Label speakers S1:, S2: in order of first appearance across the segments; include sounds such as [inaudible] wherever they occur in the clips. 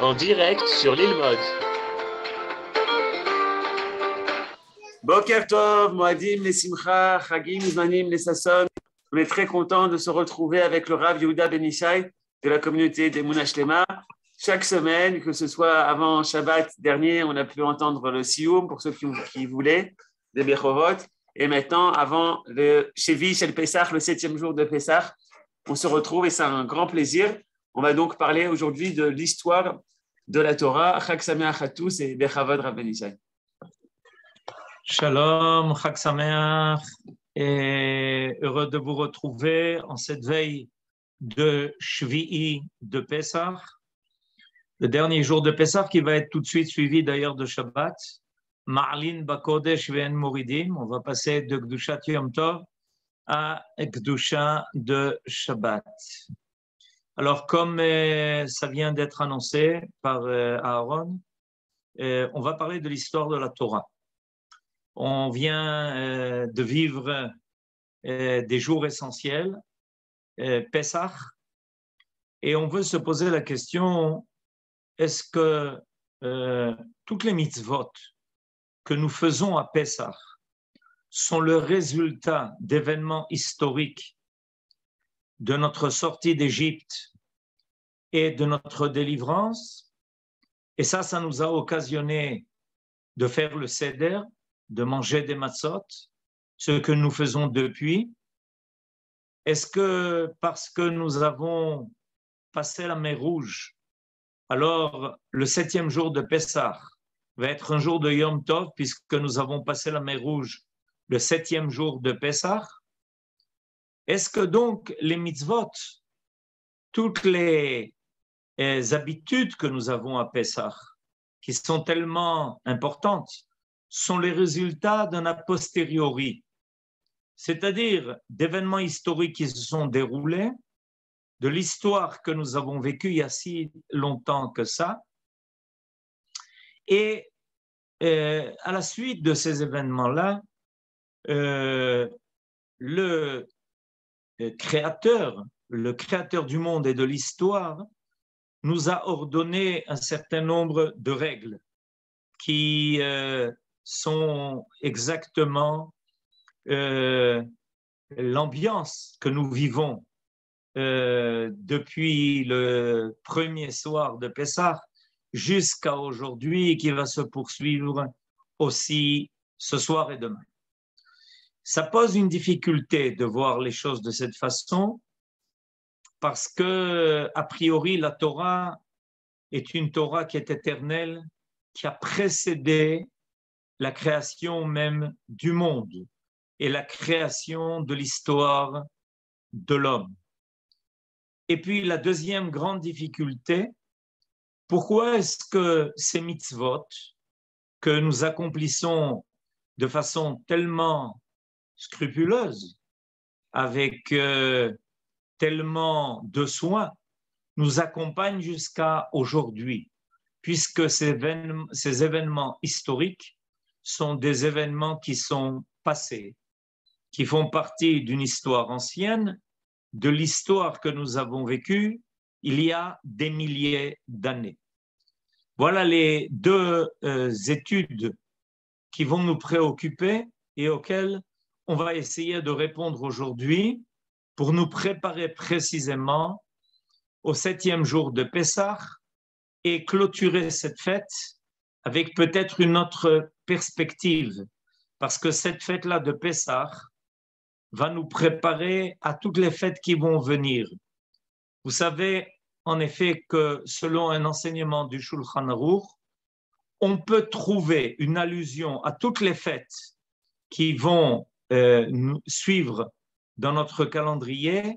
S1: en direct sur l'île Mode.
S2: Boker Tov, Moadim, les Simcha, Chagim. On est très content de se retrouver avec le Rav Yehuda Benishai de la communauté des Mounachlema. Chaque semaine, que ce soit avant Shabbat dernier, on a pu entendre le Sioum pour ceux qui, voulaient, des. Et maintenant, avant le Shevish et le le septième jour de Pessah, on se retrouve et c'est un grand plaisir. On va donc parler aujourd'hui de l'histoire de la Torah. Chag Sameach et Rabbenishai.
S3: Shalom, Chag Sameach, et heureux de vous retrouver en cette veille de Shvi'i de Pessah, le dernier jour de Pessah qui va être tout de suite suivi d'ailleurs de Shabbat. Ma'alin Bakodesh Ve'en Moridim, on va passer de Gdushat Yom Tov à Gdusha de Shabbat. Alors, comme euh, ça vient d'être annoncé par euh, Aaron, euh, on va parler de l'histoire de la Torah. On vient de vivre des jours essentiels, Pessah, et on veut se poser la question, est-ce que toutes les mitzvot que nous faisons à Pessah sont le résultat d'événements historiques de notre sortie d'Égypte et de notre délivrance. Et ça, ça nous a occasionné de faire le seder, de manger des matzot, ce que nous faisons depuis. Est-ce que parce que nous avons passé la mer Rouge, alors le septième jour de Pessah va être un jour de Yom Tov, puisque nous avons passé la mer Rouge le septième jour de Pessah? Est-ce que donc les mitzvot, toutes les, habitudes que nous avons à Pessah, qui sont tellement importantes, sont les résultats d'un a posteriori, c'est-à-dire d'événements historiques qui se sont déroulés, de l'histoire que nous avons vécue il y a si longtemps que ça, et euh, à la suite de ces événements-là, euh, le créateur, le créateur du monde et de l'histoire, nous a ordonné un certain nombre de règles qui euh, sont exactement euh, l'ambiance que nous vivons depuis le premier soir de Pessah jusqu'à aujourd'hui qui va se poursuivre aussi ce soir et demain. Ça pose une difficulté de voir les choses de cette façon parce que, a priori, la Torah est une Torah qui est éternelle, qui a précédé la création même du monde et la création de l'histoire de l'homme. Et puis la deuxième grande difficulté, pourquoi est-ce que ces mitzvot que nous accomplissons de façon tellement scrupuleuse, avec euh, tellement de soin, nous accompagne jusqu'à aujourd'hui, puisque ces événements, historiques sont des événements qui sont passés, qui font partie d'une histoire ancienne, de l'histoire que nous avons vécue il y a des milliers d'années. Voilà les deux euh, études qui vont nous préoccuper et auxquelles on va essayer de répondre aujourd'hui pour nous préparer précisément au septième jour de Pessah et clôturer cette fête avec peut-être une autre perspective, parce que cette fête-là de Pessah va nous préparer à toutes les fêtes qui vont venir. Vous savez en effet que selon un enseignement du Shulchan Aruch, on peut trouver une allusion à toutes les fêtes qui vont euh, suivre dans notre calendrier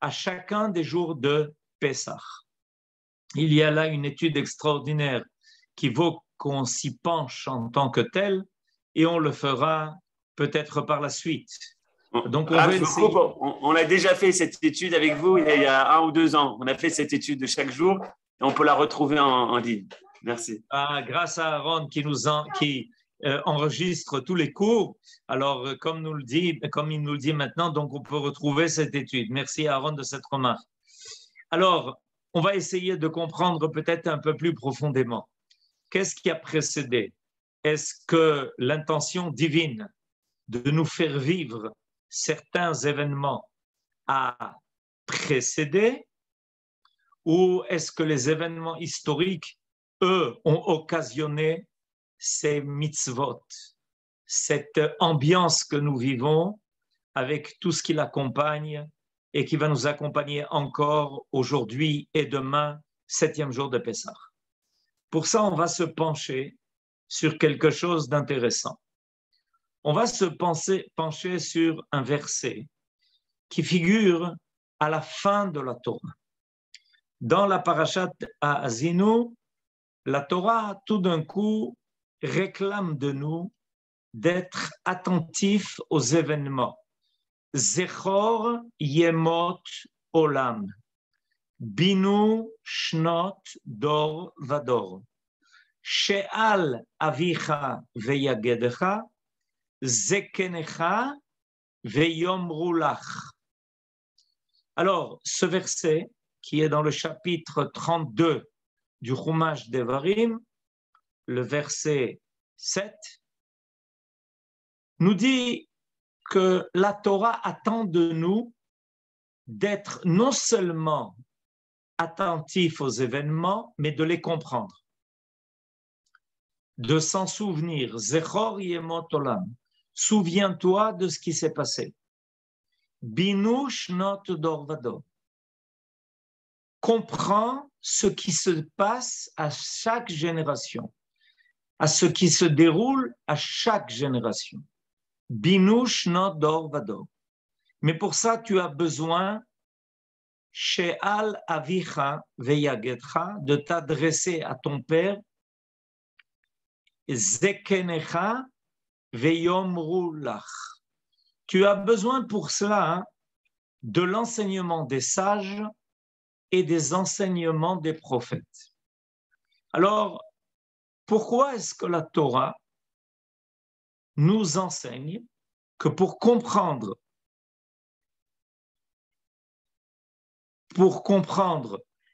S3: à chacun des jours de Pessah. Il y a là une étude extraordinaire qui vaut qu'on s'y penche en tant que tel et on le fera peut-être par la suite.
S2: Donc on, ah, on, a déjà fait cette étude avec vous il y, a, un ou deux ans. On a fait cette étude de chaque jour et on peut la retrouver en, ligne. Merci.
S3: Ah, grâce à Aaron qui nous en, qui enregistre tous les cours. Alors, euh, comme, nous le dit, comme il nous le dit maintenant, donc on peut retrouver cette étude. Merci Aaron de cette remarque. Alors, on va essayer de comprendre peut-être un peu plus profondément. Qu'est-ce qui a précédé? Est-ce que l'intention divine de nous faire vivre certains événements a précédé? Ou est-ce que les événements historiques, eux, ont occasionné ces mitzvot, cette ambiance que nous vivons avec tout ce qui l'accompagne et qui va nous accompagner encore aujourd'hui et demain, septième jour de Pessah. Pour ça, on va se pencher sur quelque chose d'intéressant. On va se pencher sur un verset qui figure à la fin de la Torah. Dans la parashat à Azinu, la Torah, tout d'un coup, réclame de nous d'être attentifs aux événements. Zechor yemot olam. Binu shnot dor vador. She'al avicha veyagedecha. Zekenecha veyomrulach. Alors, ce verset, qui est dans le chapitre 32 du Chumash Devarim, le verset 7, nous dit que la Torah attend de nous d'être non seulement attentifs aux événements, mais de les comprendre, de s'en souvenir. Zechor yemotolam. Souviens-toi de ce qui s'est passé. Binush not dorvado. Comprends ce qui se passe à chaque génération, à ce qui se déroule à chaque génération. Binush not dorvado. Mais pour ça, tu as besoin, She'al avicha veyagetcha, de t'adresser à ton père, Zekenecha veyomrulach tu as besoin pour cela hein, de l'enseignement des sages et des enseignements des prophètes. Alors, pourquoi est-ce que la Torah nous enseigne que pour comprendre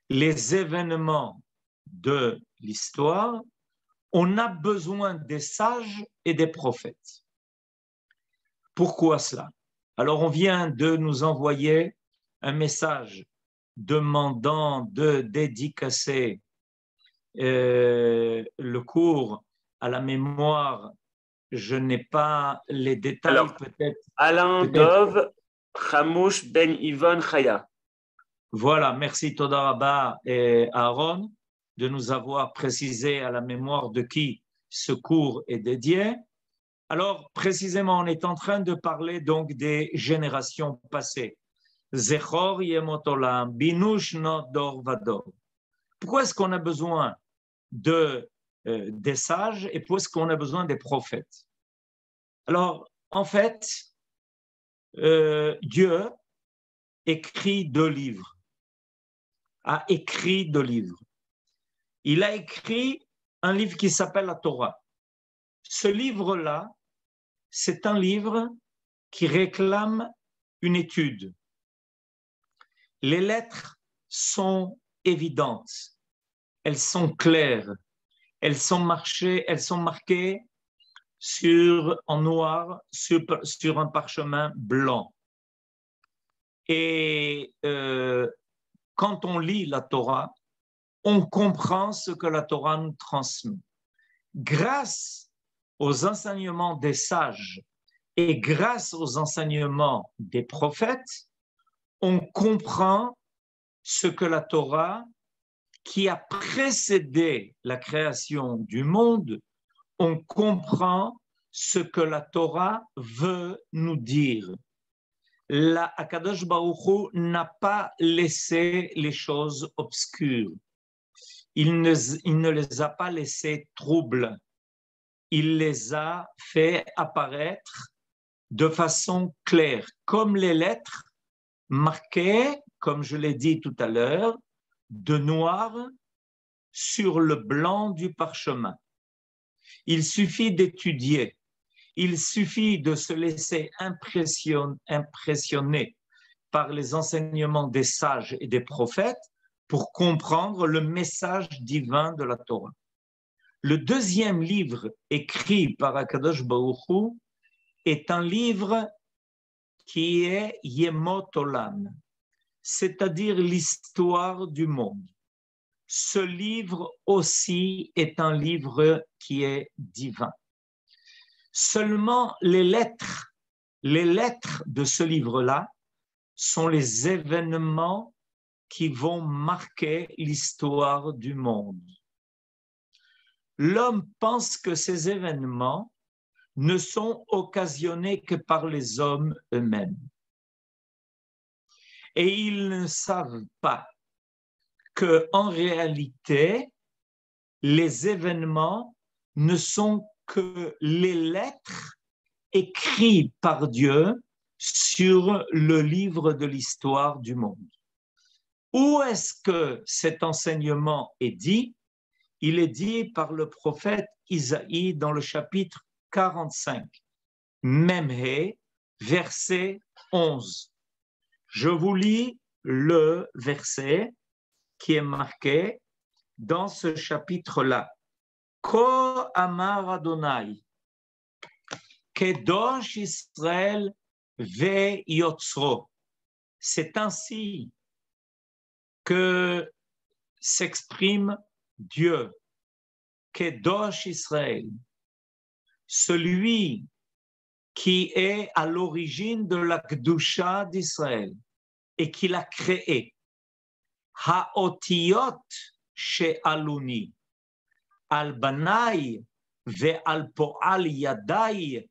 S3: les événements de l'histoire, on a besoin des sages et des prophètes. Pourquoi cela? Alors on vient de nous envoyer un message demandant de dédicacer euh, le cours à la mémoire. Je n'ai pas les détails peut-être.
S2: Alain Dov, Hamouch Ben Yvonne Chaya.
S3: Voilà, merci Todaraba et Aaron de nous avoir précisé à la mémoire de qui ce cours est dédié. Alors, précisément, on est en train de parler donc des générations passées. Zechor yemotolam, binush dor vador. Pourquoi est-ce qu'on a besoin de, euh, des sages et pourquoi est-ce qu'on a besoin des prophètes Alors, en fait, euh, Dieu écrit deux livres, a écrit deux livres. Il a écrit un livre qui s'appelle la Torah. Ce livre-là, c'est un livre qui réclame une étude. Les lettres sont évidentes, elles sont claires, elles sont, marquées, sur, en noir sur, sur un parchemin blanc. Et euh, quand on lit la Torah, on comprend ce que la Torah nous transmet. Grâce aux enseignements des sages et grâce aux enseignements des prophètes, on comprend ce que la Torah, qui a précédé la création du monde, on comprend ce que la Torah veut nous dire. La Akadosh Baruch n'a pas laissé les choses obscures. Il ne, il ne les a pas laissées troubles il les a fait apparaître de façon claire, comme les lettres marquées, comme je l'ai dit tout à l'heure, de noir sur le blanc du parchemin. Il suffit d'étudier, il suffit de se laisser impressionner par les enseignements des sages et des prophètes pour comprendre le message divin de la Torah. Le deuxième livre écrit par Akadosh Baruch est un livre qui est Yemot Olam, c'est-à-dire l'histoire du monde. Ce livre aussi est un livre qui est divin. Seulement les lettres, les lettres de ce livre-là sont les événements qui vont marquer l'histoire du monde. L'homme pense que ces événements ne sont occasionnés que par les hommes eux-mêmes. Et ils ne savent pas que en réalité, les événements ne sont que les lettres écrites par Dieu sur le livre de l'histoire du monde. Où est-ce que cet enseignement est dit? Il est dit par le prophète Isaïe dans le chapitre 45, Memhe, verset 11. Je vous lis le verset qui est marqué dans ce chapitre-là. C'est ainsi que s'exprime Dieu, Kedosh Israël, celui qui est à l'origine de la d'Israël et qui l'a créé. Haotiot aluni al banai ve al poal yadai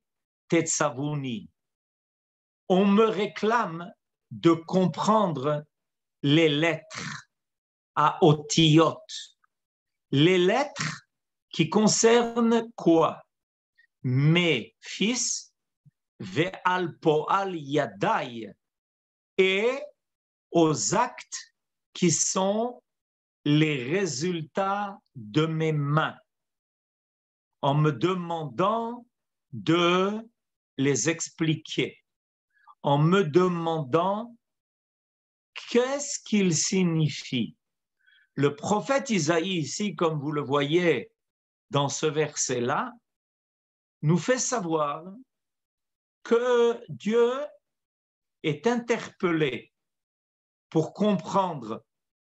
S3: tetzavuni. On me réclame de comprendre les lettres à otiot. Les lettres qui concernent quoi? Mes fils, et aux actes qui sont les résultats de mes mains, en me demandant de les expliquer, en me demandant qu'est-ce qu'il signifie? Le prophète Isaïe, ici, comme vous le voyez dans ce verset-là, nous fait savoir que Dieu est interpellé pour comprendre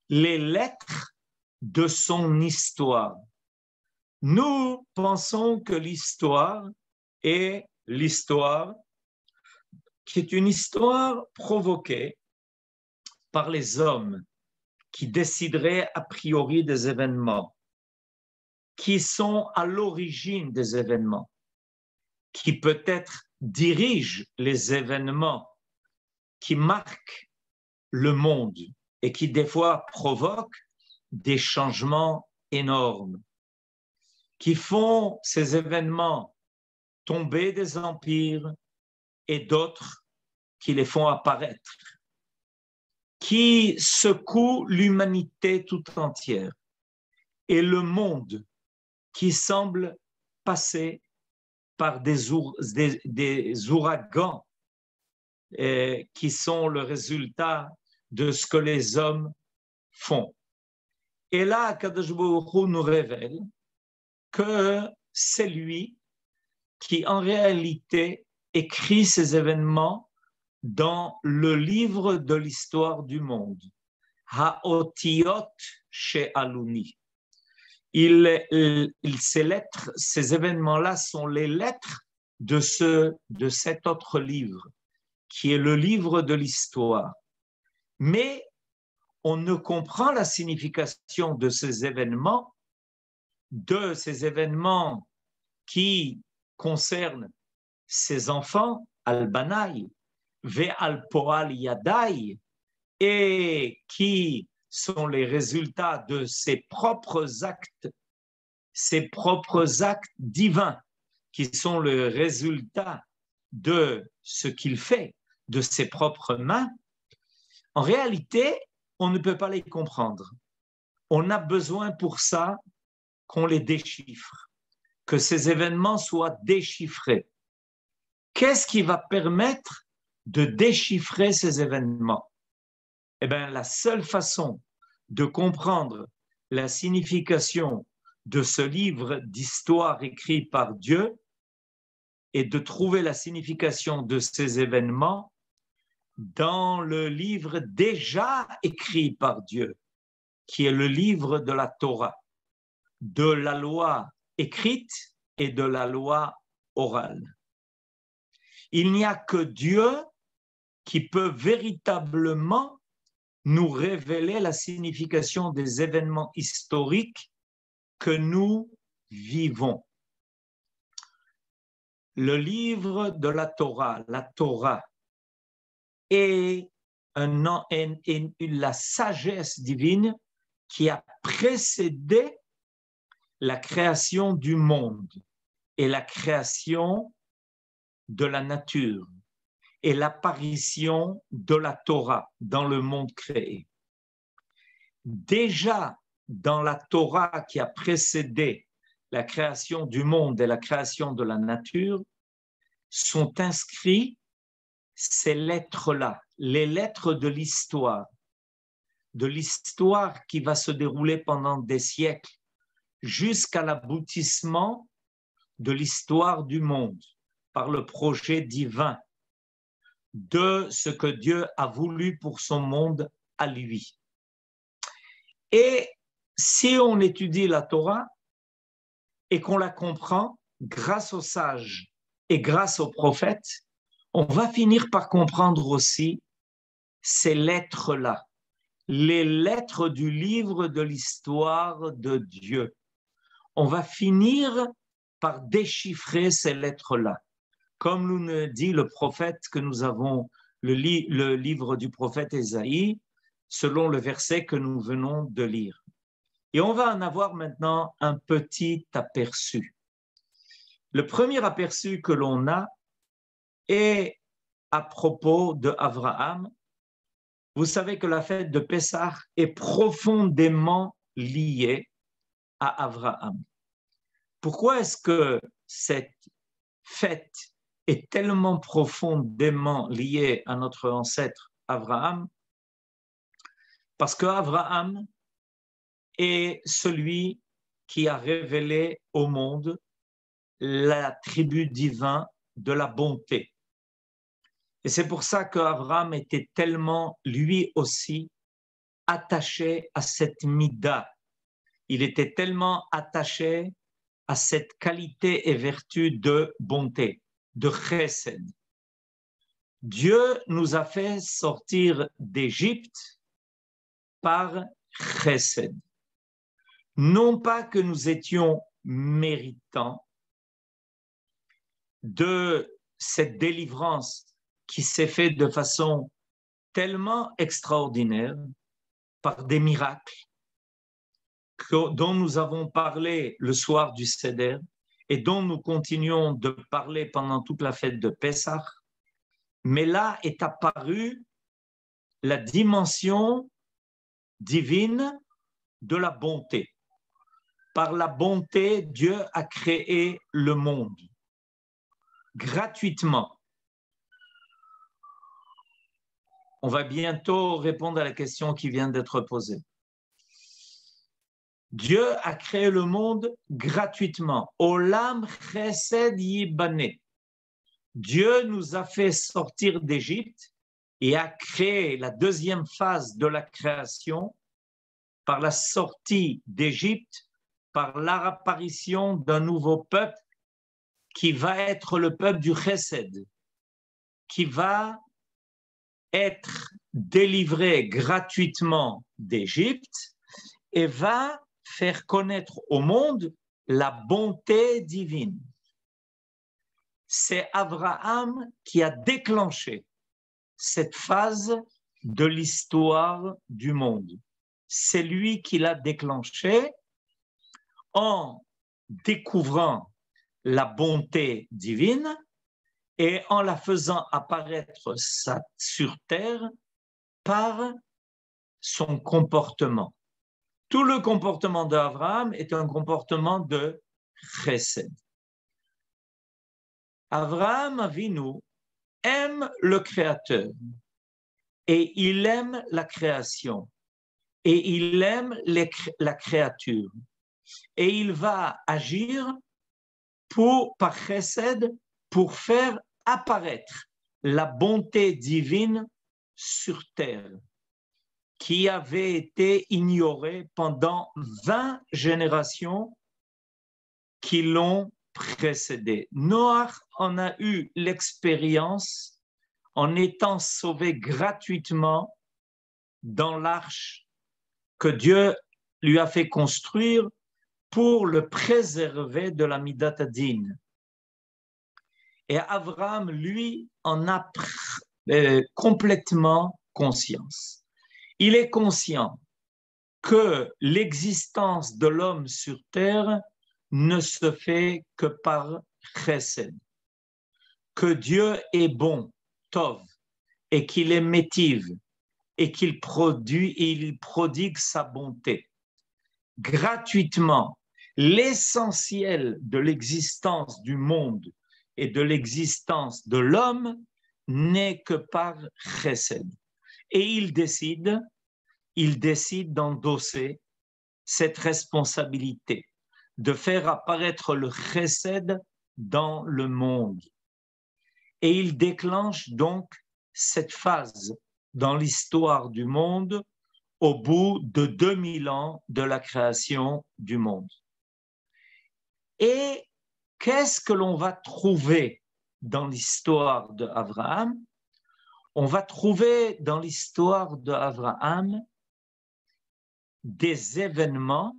S3: les lettres de son histoire. Nous pensons que l'histoire est l'histoire qui est une histoire provoquée par les hommes qui décideraient a priori des événements, qui sont à l'origine des événements, qui peut-être dirigent les événements, qui marquent le monde et qui des fois provoquent des changements énormes, qui font ces événements tomber des empires et d'autres qui les font apparaître, qui secouent l'humanité tout entière et le monde qui semble passer par des, ouragans qui sont le résultat de ce que les hommes font. Et là, Kadosh nous révèle que c'est lui qui, en réalité, écrit ces événements dans le livre de l'histoire du monde, Haotiot. Il, ces lettres, ces événements-là sont les lettres de, ce, de cet autre livre qui est le livre de l'histoire. Mais on ne comprend la signification de ces événements, de ces événements qui concernent ces enfants, Al-Banaï, Ve Al-Poal Yadai, et qui sont les résultats de ses propres actes, ses propres actes divins, qui sont le résultat de ce qu'il fait, de ses propres mains, en réalité, on ne peut pas les comprendre. On a besoin pour ça qu'on les déchiffre, que ces événements soient déchiffrés. Qu'est-ce qui va permettre de déchiffrer ces événements? Eh bien, la seule façon de comprendre la signification de ce livre d'histoire écrit par Dieu et de trouver la signification de ces événements dans le livre déjà écrit par Dieu, qui est le livre de la Torah, de la loi écrite et de la loi orale. Il n'y a que Dieu qui peut véritablement nous révéler la signification des événements historiques que nous vivons. Le livre de la Torah, la Torah, est un, la sagesse divine qui a précédé la création du monde et la création de la nature et l'apparition de la Torah dans le monde créé. Déjà dans la Torah qui a précédé la création du monde et la création de la nature, sont inscrits ces lettres-là, les lettres de l'histoire, de l'histoire qui va se dérouler pendant des siècles jusqu'à l'aboutissement de l'histoire du monde par le projet divin de ce que Dieu a voulu pour son monde à lui. Et si on étudie la Torah et qu'on la comprend grâce aux sages et grâce aux prophètes, on va finir par comprendre aussi ces lettres-là, les lettres du livre de l'histoire de Dieu. On va finir par déchiffrer ces lettres-là. Comme nous dit le prophète que nous avons, le, livre du prophète Ésaïe, selon le verset que nous venons de lire. Et on va en avoir maintenant un petit aperçu. Le premier aperçu que l'on a est à propos de Abraham. Vous savez que la fête de Pessah est profondément liée à Abraham. Pourquoi est-ce que cette fête est tellement profondément liée à notre ancêtre Abraham Parce que Abraham est celui qui a révélé au monde la tribu divine de la bonté. Et c'est pour ça qu'Abraham était tellement, lui aussi, attaché à cette mida. Il était tellement attaché à cette qualité et vertu de bonté, de chesed. Dieu nous a fait sortir d'Égypte par chesed non pas que nous étions méritants de cette délivrance qui s'est faite de façon tellement extraordinaire par des miracles dont nous avons parlé le soir du Seder et dont nous continuons de parler pendant toute la fête de Pessah. Mais là est apparue la dimension divine de la bonté par la bonté, Dieu a créé le monde gratuitement. On va bientôt répondre à la question qui vient d'être posée. Dieu a créé le monde gratuitement. Olam chesed yibane. Dieu nous a fait sortir d'Égypte et a créé la deuxième phase de la création par la sortie d'Égypte par l'apparition d'un nouveau peuple qui va être le peuple du Chesed, qui va être délivré gratuitement d'Égypte et va faire connaître au monde la bonté divine. C'est Abraham qui a déclenché cette phase de l'histoire du monde. C'est lui qui l'a déclenché en découvrant la bonté divine et en la faisant apparaître sur terre par son comportement. Tout le comportement d'Abraham est un comportement de chesed. Abraham Avinu aime le Créateur et il aime la création et il aime la créature. Et il va agir pour, par chesed pour faire apparaître la bonté divine sur terre qui avait été ignorée pendant 20 générations qui l'ont précédé. Noah en a eu l'expérience en étant sauvé gratuitement dans l'arche que Dieu lui a fait construire pour le préserver de la midatadine. Et Abraham, lui, en a euh, complètement conscience. Il est conscient que l'existence de l'homme sur terre ne se fait que par chesed, que Dieu est bon, tov, et qu'il est métive, et qu'il produit, il prodigue sa bonté. Gratuitement, l'essentiel de l'existence du monde et de l'existence de l'homme n'est que par chesed. Et il décide, il décide d'endosser cette responsabilité, de faire apparaître le chesed dans le monde. Et il déclenche donc cette phase dans l'histoire du monde au bout de 2000 ans de la création du monde. Et qu'est-ce que l'on va trouver dans l'histoire d'Abraham On va trouver dans l'histoire d'Abraham des événements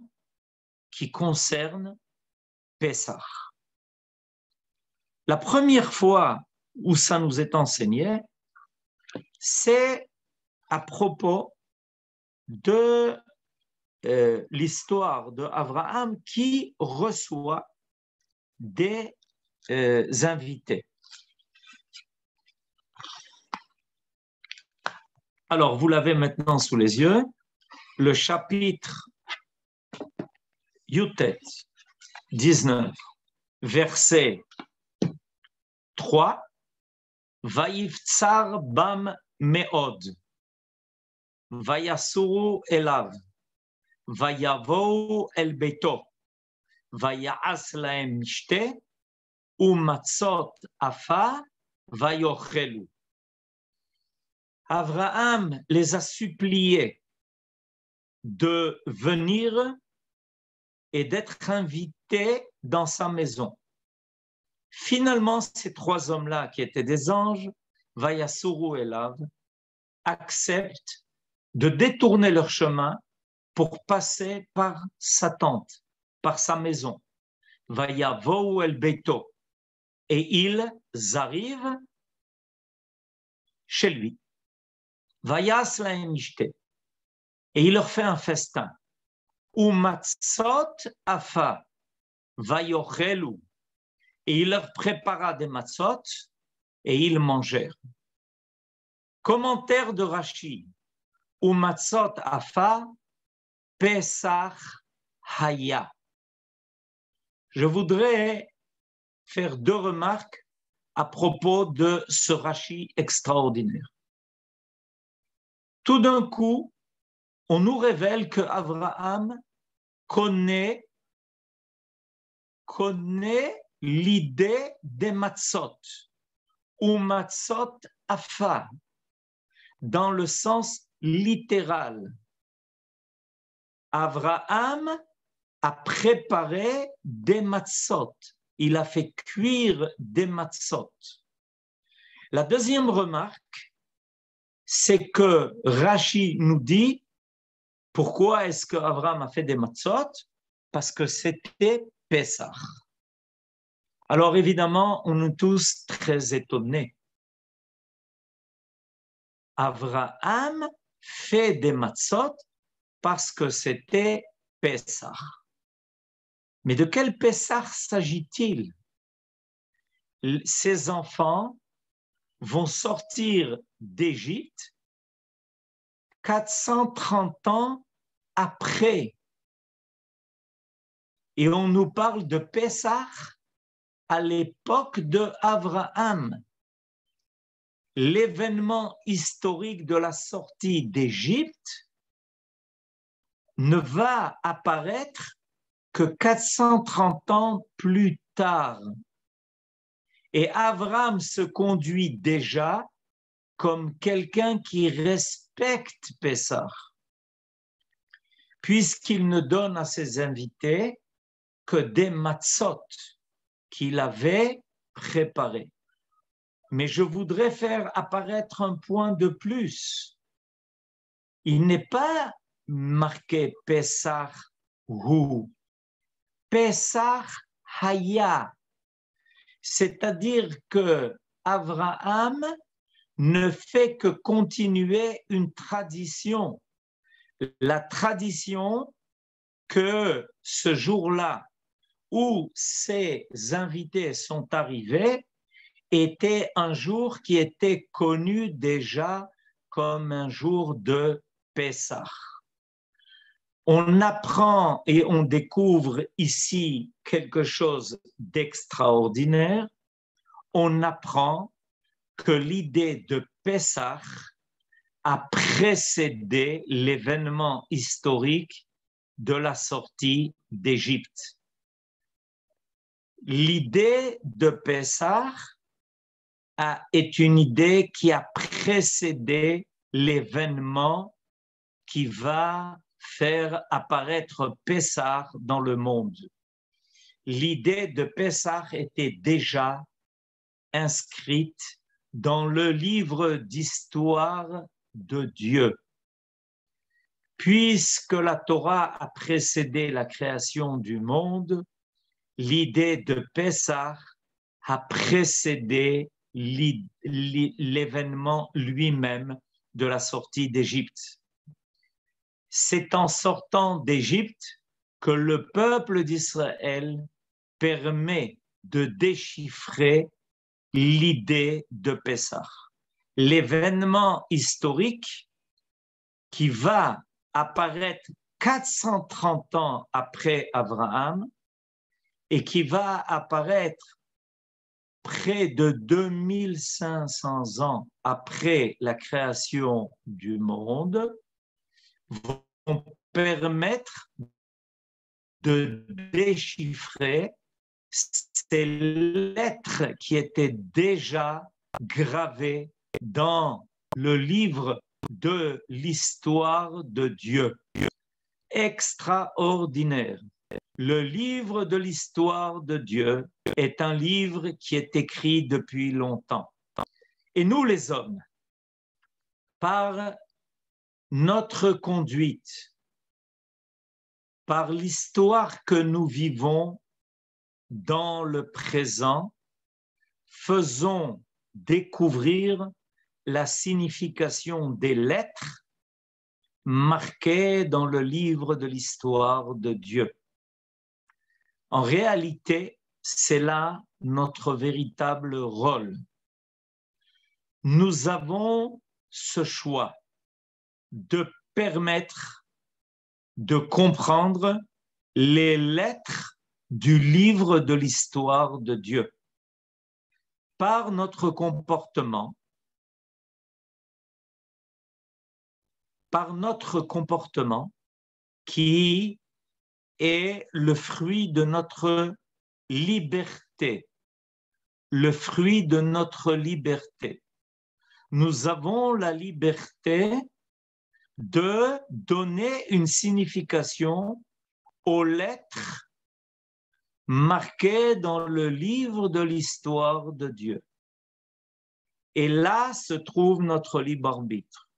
S3: qui concernent Pessah. La première fois où ça nous est enseigné, c'est à propos de euh, l'histoire d'Abraham qui reçoit des euh, invités. Alors, vous l'avez maintenant sous les yeux, le chapitre Yutet 19, verset 3, Vaïftsar bam meod, Vayasuru elav, Vayavo el beto, Vayas laem mishte, Umatzot afa, Vayochelu. Abraham les a suppliés de venir et d'être invités dans sa maison. Finalement, ces trois hommes-là, qui étaient des anges, Vayasuru et Lav, acceptent de détourner leur chemin pour passer par sa tente, par sa maison. Vayavo el Beto. Et ils arrivent chez lui. Vayas Et il leur fait un festin. Umatzot afa. Vayochelu et il leur prépara des matzot et ils mangèrent. Commentaire de Rashi, ou matzot afa, Pesach haya. Je voudrais faire deux remarques à propos de ce Rashi extraordinaire. Tout d'un coup, on nous révèle que Abraham connaît, l'idée des matzot ou matzot afa dans le sens littéral. Abraham a préparé des matzot. Il a fait cuire des matzot. La deuxième remarque, c'est que Rashi nous dit pourquoi est-ce que Abraham a fait des matzot? Parce que c'était Pessah. Alors évidemment, on est tous très étonnés. Abraham fait des matzot parce que c'était Pessah. Mais de quel Pessah s'agit-il? Ces enfants vont sortir d'Égypte 430 ans après. Et on nous parle de Pessah à l'époque de Abraham. L'événement historique de la sortie d'Égypte ne va apparaître que 430 ans plus tard. Et Abraham se conduit déjà comme quelqu'un qui respecte Pessah, puisqu'il ne donne à ses invités que des matzot qu'il avait préparés. Mais je voudrais faire apparaître un point de plus. Il n'est pas marqué Pessah ou Pessah Haya, c'est-à-dire que Abraham ne fait que continuer une tradition. La tradition que ce jour-là où ces invités sont arrivés était un jour qui était connu déjà comme un jour de Pessah. On apprend et on découvre ici quelque chose d'extraordinaire. On apprend que l'idée de Pessah a précédé l'événement historique de la sortie d'Égypte. L'idée de Pessah est une idée qui a précédé l'événement qui va faire apparaître Pessah dans le monde. L'idée de Pessah était déjà inscrite dans le livre d'histoire de Dieu. Puisque la Torah a précédé la création du monde, l'idée de Pessah a précédé l'événement lui-même de la sortie d'Égypte. C'est en sortant d'Égypte que le peuple d'Israël permet de déchiffrer l'idée de Pessah. L'événement historique qui va apparaître 430 ans après Abraham et qui va apparaître près de 2500 ans après la création du monde, vont permettre de déchiffrer ces lettres qui étaient déjà gravées dans le livre de l'histoire de Dieu. Extraordinaire. Le livre de l'histoire de Dieu est un livre qui est écrit depuis longtemps. Et nous les hommes, par notre conduite, par l'histoire que nous vivons dans le présent, faisons découvrir la signification des lettres marquées dans le livre de l'histoire de Dieu. En réalité, c'est là notre véritable rôle. Nous avons ce choix de permettre de comprendre les lettres du livre de l'histoire de Dieu par notre comportement, par notre comportement qui est le fruit de notre liberté, le fruit de notre liberté. Nous avons la liberté de donner une signification aux lettres marquées dans le livre de l'histoire de Dieu. Et là se trouve notre libre arbitre.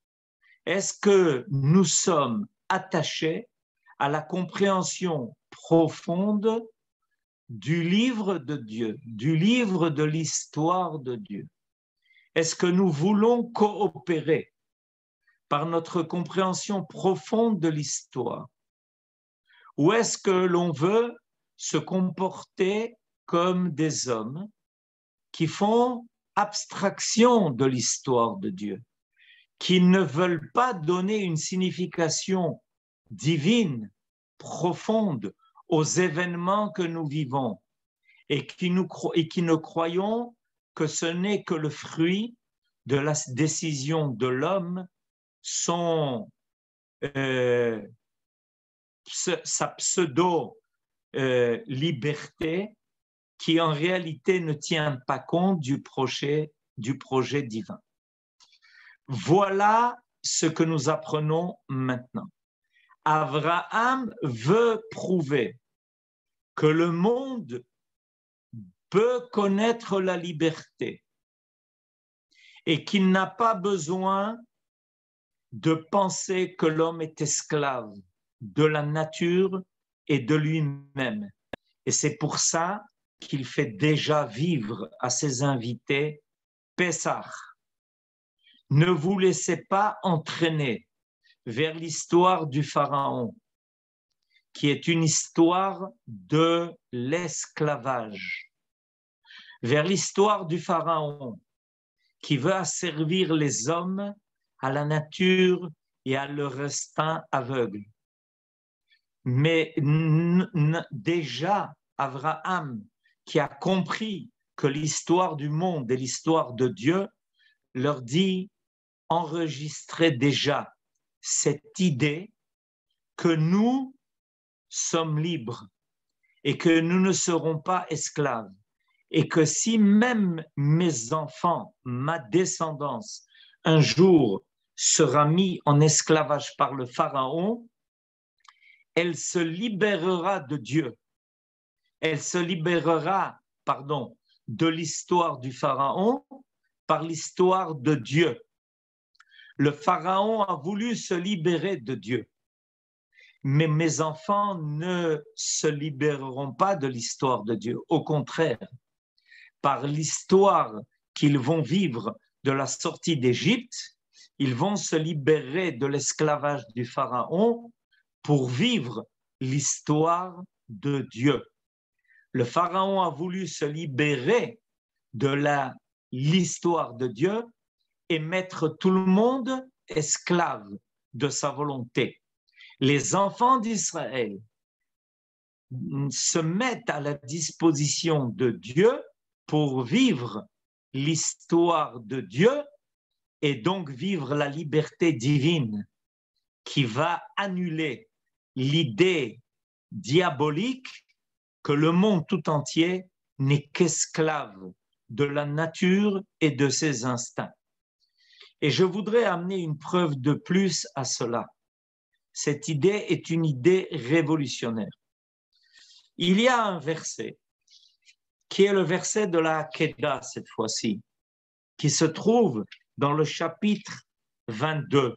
S3: Est-ce que nous sommes attachés à la compréhension profonde du livre de Dieu, du livre de l'histoire de Dieu? Est-ce que nous voulons coopérer par notre compréhension profonde de l'histoire? Ou est-ce que l'on veut se comporter comme des hommes qui font abstraction de l'histoire de Dieu, qui ne veulent pas donner une signification divine, profonde aux événements que nous vivons et qui, nous, et qui ne croyons que ce n'est que le fruit de la décision de l'homme, son, euh, sa pseudo-liberté euh, qui en réalité ne tient pas compte du projet, du projet divin. Voilà ce que nous apprenons maintenant. Abraham veut prouver que le monde peut connaître la liberté et qu'il n'a pas besoin de penser que l'homme est esclave de la nature et de lui-même. Et c'est pour ça qu'il fait déjà vivre à ses invités Pessah. Ne vous laissez pas entraîner vers l'histoire du Pharaon, qui est une histoire de l'esclavage, vers l'histoire du Pharaon, qui veut asservir les hommes à la nature et à leur instinct aveugle. Mais déjà, Abraham, qui a compris que l'histoire du monde est l'histoire de Dieu, leur dit enregistrez déjà cette idée que nous sommes libres et que nous ne serons pas esclaves et que si même mes enfants, ma descendance, un jour sera mis en esclavage par le Pharaon, elle se libérera de Dieu. Elle se libérera, pardon, de l'histoire du Pharaon par l'histoire de Dieu. Le Pharaon a voulu se libérer de Dieu. Mais mes enfants ne se libéreront pas de l'histoire de Dieu. Au contraire, par l'histoire qu'ils vont vivre de la sortie d'Égypte, ils vont se libérer de l'esclavage du Pharaon pour vivre l'histoire de Dieu. Le Pharaon a voulu se libérer de l'histoire de Dieu et mettre tout le monde esclave de sa volonté. Les enfants d'Israël se mettent à la disposition de Dieu pour vivre l'histoire de Dieu et donc vivre la liberté divine qui va annuler l'idée diabolique que le monde tout entier n'est qu'esclave de la nature et de ses instincts. Et je voudrais amener une preuve de plus à cela. Cette idée est une idée révolutionnaire. Il y a un verset qui est le verset de la Keda cette fois-ci, qui se trouve dans le chapitre 22.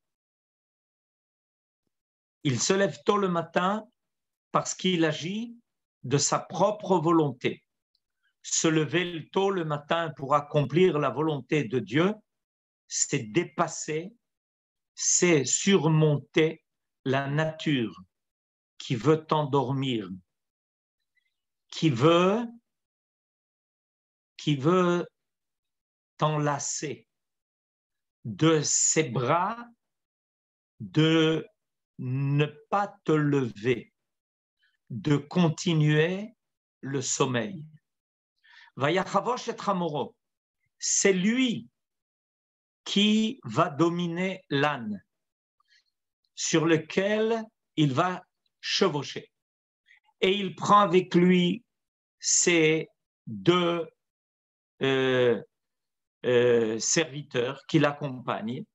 S3: Il se lève tôt le matin parce qu'il agit de sa propre volonté. Se lever tôt le matin pour accomplir la volonté de Dieu, c'est dépasser, c'est surmonter la nature qui veut t'endormir, qui veut, qui veut t'enlacer de ses bras, de ne pas te lever de continuer le sommeil. C'est lui qui va dominer l'âne sur lequel il va chevaucher. Et il prend avec lui ses deux euh, euh, serviteurs qui l'accompagnent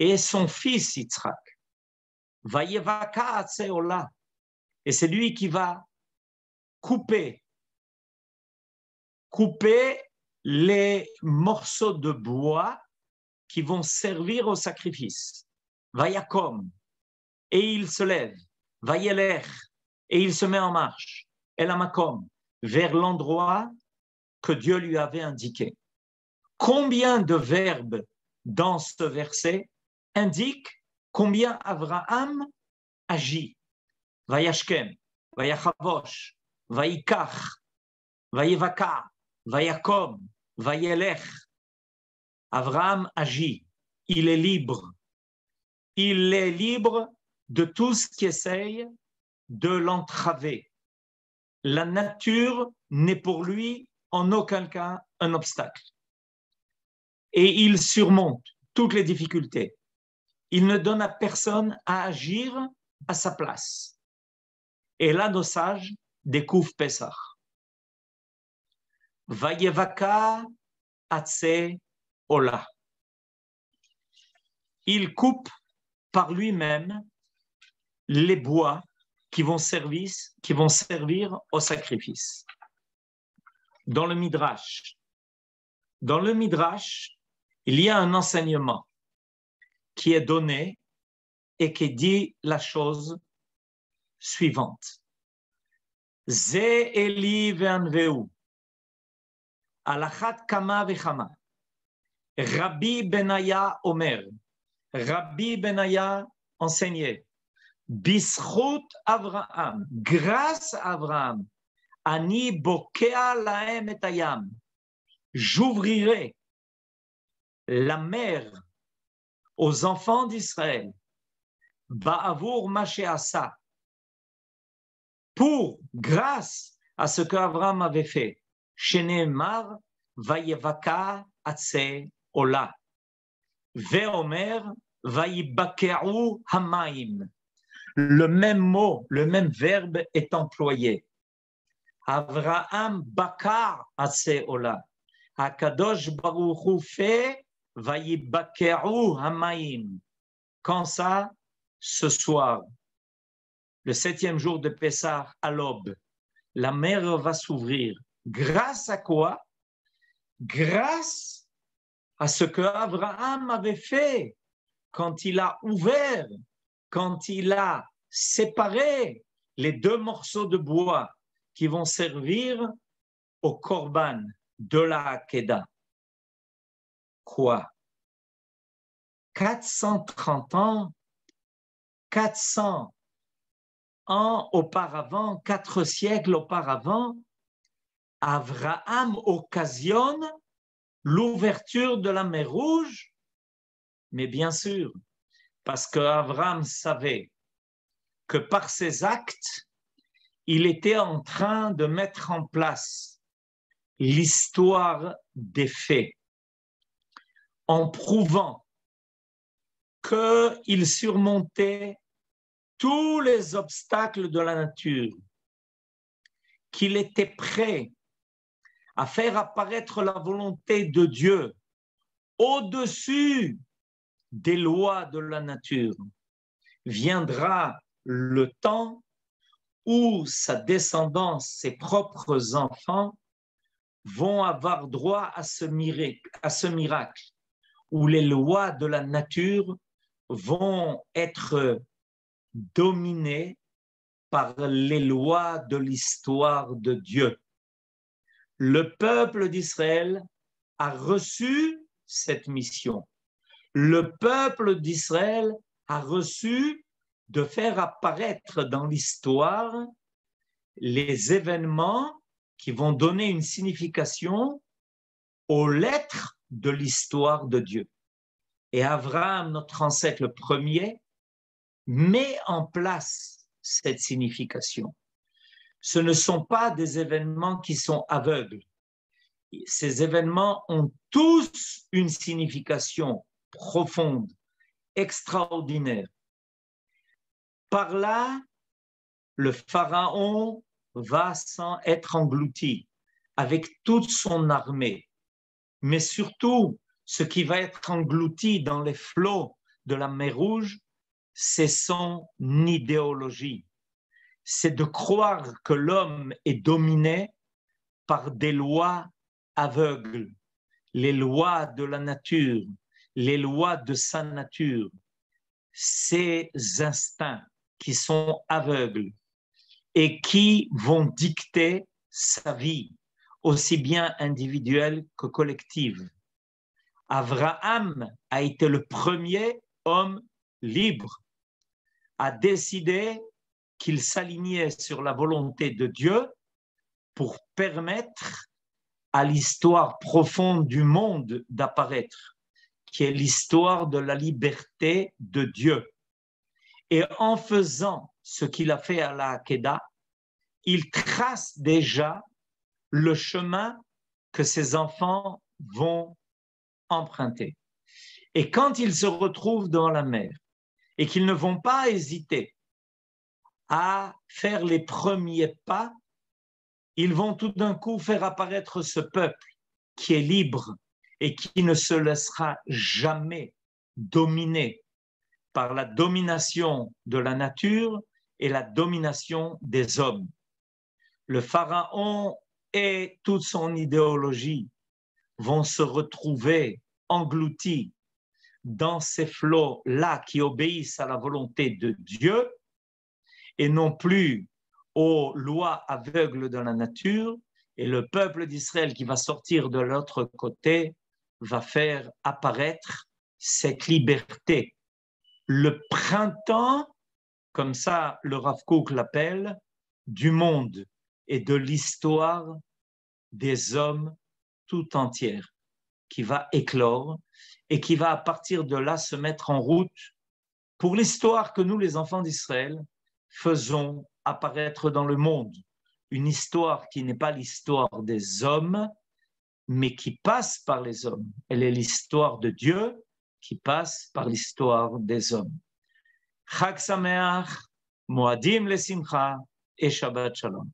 S3: et son fils Yitzhak. Et c'est lui qui va couper, couper les morceaux de bois qui vont servir au sacrifice. Vayakom. Et il se lève. Vayeler. Et il se met en marche. Elamakom. Vers l'endroit que Dieu lui avait indiqué. Combien de verbes dans ce verset indiquent combien Abraham agit? Vayashkem, Vayachavosh, Vayikach, Vayevaka, Vayakom, Vayelech. Abraham agit, il est libre. Il est libre de tout ce qui essaye de l'entraver. La nature n'est pour lui en aucun cas un obstacle. Et il surmonte toutes les difficultés. Il ne donne à personne à agir à sa place. Et là, nos sages découvrent Pessah. Vayevaka atse ola. Il coupe par lui-même les bois qui vont servir, qui vont servir au sacrifice. Dans le Midrash, dans le Midrash, il y a un enseignement qui est donné et qui dit la chose suivante. Ze Eli ve'anveu, alachat kama vechama, Rabbi Benaya Omer, Rabbi Benaya enseignait, Bisrout Abraham, grâce à Abraham, Ani Bokea Laem Etayam, j'ouvrirai la mer aux enfants d'Israël, Ba'avour Mashéasa, pour, grâce à ce qu'Abraham avait fait, Shenemar Vayevaka Atse Ola, Veomer Vayibakeru Hamaim. Le même mot, le même verbe est employé. Avraham Bakar Atse Ola. Akadosh Baruchu fait Hamaim. Quand ça Ce soir, le septième jour de Pessah à l'aube, la mer va s'ouvrir. Grâce à quoi? Grâce à ce que Abraham avait fait quand il a ouvert, quand il a séparé les deux morceaux de bois qui vont servir au korban de la Hakeda. Quoi? 430 ans, 400 ans auparavant, quatre siècles auparavant, Abraham occasionne l'ouverture de la mer Rouge, mais bien sûr, parce qu'Abraham savait que par ses actes, il était en train de mettre en place l'histoire des faits, en prouvant qu'il surmontait tous les obstacles de la nature, qu'il était prêt à faire apparaître la volonté de Dieu au-dessus des lois de la nature. Viendra le temps où sa descendance, ses propres enfants, vont avoir droit à ce miracle, à ce miracle où les lois de la nature vont être dominées par les lois de l'histoire de Dieu. Le peuple d'Israël a reçu cette mission. Le peuple d'Israël a reçu de faire apparaître dans l'histoire les événements qui vont donner une signification aux lettres de l'histoire de Dieu. Et Abraham, notre ancêtre premier, met en place cette signification. Ce ne sont pas des événements qui sont aveugles. Ces événements ont tous une signification profonde, extraordinaire. Par là, le pharaon va sans être englouti avec toute son armée. Mais surtout, ce qui va être englouti dans les flots de la mer Rouge, c'est son idéologie. C'est de croire que l'homme est dominé par des lois aveugles, les lois de la nature, les lois de sa nature, ces instincts qui sont aveugles et qui vont dicter sa vie, aussi bien individuelle que collective. Abraham a été le premier homme libre à décider qu'il s'alignait sur la volonté de Dieu pour permettre à l'histoire profonde du monde d'apparaître, qui est l'histoire de la liberté de Dieu. Et en faisant ce qu'il a fait à la Hakeda, il trace déjà le chemin que ses enfants vont emprunter. Et quand ils se retrouvent dans la mer et qu'ils ne vont pas hésiter à faire les premiers pas, ils vont tout d'un coup faire apparaître ce peuple qui est libre et qui ne se laissera jamais dominer par la domination de la nature et la domination des hommes. Le pharaon et toute son idéologie vont se retrouver engloutis dans ces flots-là qui obéissent à la volonté de Dieu et non plus aux lois aveugles de la nature. Et le peuple d'Israël qui va sortir de l'autre côté va faire apparaître cette liberté. Le printemps, comme ça le Rav l'appelle, du monde et de l'histoire des hommes tout entière qui va éclore et qui va à partir de là se mettre en route pour l'histoire que nous, les enfants d'Israël, faisons apparaître dans le monde. Une histoire qui n'est pas l'histoire des hommes, mais qui passe par les hommes. Elle est l'histoire de Dieu qui passe par l'histoire des hommes. Chag Sameach, Moadim Lesimcha et Shabbat Shalom.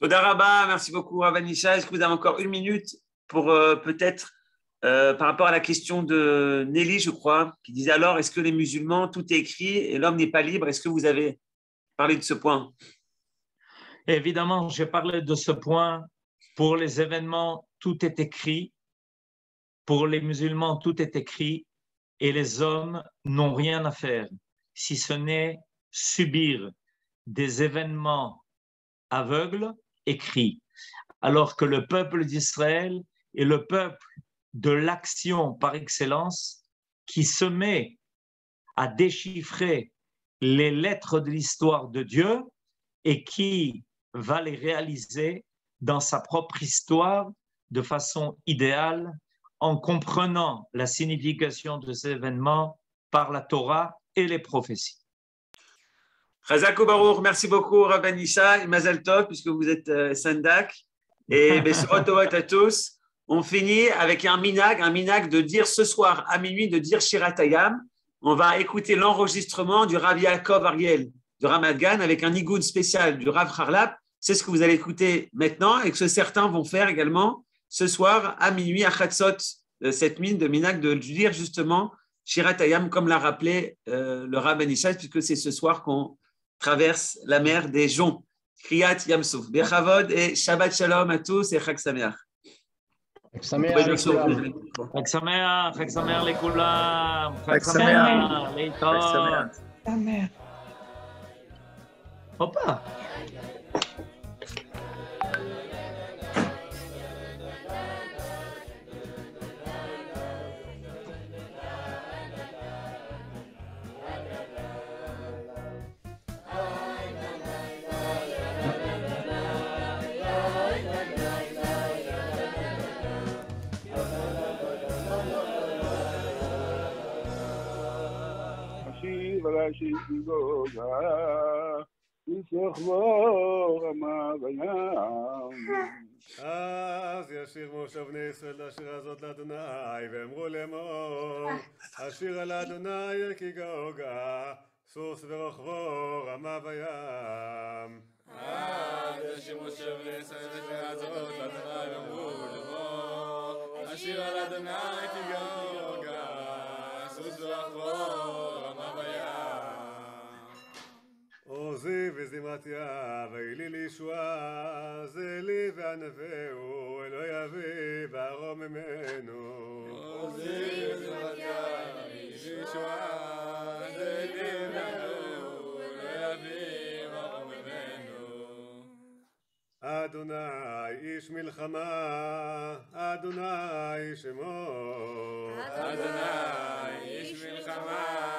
S2: Todaraba, merci beaucoup Avanisha. Est-ce que vous avez encore une minute pour euh, peut-être, euh, par rapport à la question de Nelly, je crois, qui disait alors, est-ce que les musulmans, tout est écrit et l'homme n'est pas libre? Est-ce que vous avez parlé de ce point?
S3: Évidemment, j'ai parlé de ce point. Pour les événements, tout est écrit. Pour les musulmans, tout est écrit. Et les hommes n'ont rien à faire, si ce n'est subir des événements aveugles écrits. Alors que le peuple d'Israël est le peuple de l'action par excellence qui se met à déchiffrer les lettres de l'histoire de Dieu et qui va les réaliser dans sa propre histoire de façon idéale en comprenant la signification de ces événements par la Torah et les prophéties.
S2: Chazako Baruch, merci beaucoup Rabbanisha et Mazal Tov, puisque vous êtes euh, Sandak. Et [laughs] Besserot à tous. On finit avec un minag, un minag de dire ce soir à minuit, de dire Shiratayam. On va écouter l'enregistrement du Rav Yaakov Ariel de Ramadgan avec un igoud spécial du Rav Harlap. C'est ce que vous allez écouter maintenant et que certains vont faire également ce soir à minuit à Khatsot, euh, cette mine de minag de dire justement Shiratayam, comme l'a rappelé euh, le Rav Benishad, puisque c'est ce soir qu'on traverse la mer des joncs. Kriyat Yamsouf. Bechavod et Shabbat Shalom à tous et Chag Sameach.
S3: Les
S4: שיגוגה, ושוכבו רמה בים.
S5: אז ישיר משה בני ישראל לשיר הזאת לאדוני, ואמרו לאמור, השיר על אדוני כי גאוגה, סוס ורוכבו רמה בים.
S6: אז ישיר משה בני ישראל לשיר הזאת לאדוני, ואמרו לאמור, השיר על אדוני כי גאוגה, סוס ורוכבו
S5: עוזי וזמרתיה, ויהי לי לישועה, זה לי וענווהו, אלוהי אבי, וארום ממנו.
S6: עוזי וזמרתיה, ויהי לי לישועה, זה לי וענווהו, אלוהי אבי, וארום ממנו.
S5: אדוני איש מלחמה, אדוני שמו.
S6: אדוני איש מלחמה,